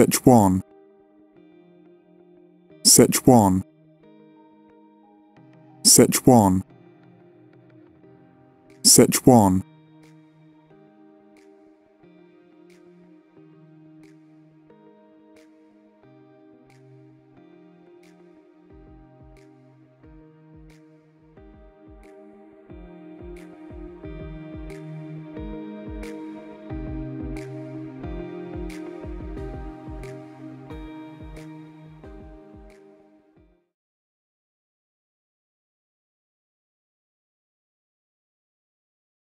Such one. Such one. Such one. Such one.